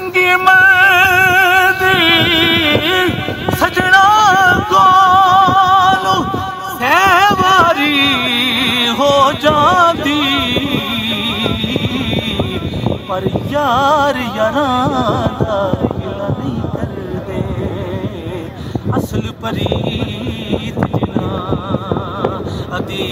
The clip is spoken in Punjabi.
ਚੰਗੀ ਮਰਦੀ ਸਜਣਾ ਕੋਲ ਸਹਿਵਾਰੀ ਹੋ ਜਾਂਦੀ। ਪਰ ਯਾਰ ਯਾਰਾਂ ਦਾ ਗਿਲਾ ਨਹੀਂ ਕਰਦੇ। ਅਸਲ ਪਰੀਤ ਜਿਨਾ ਅਦੀ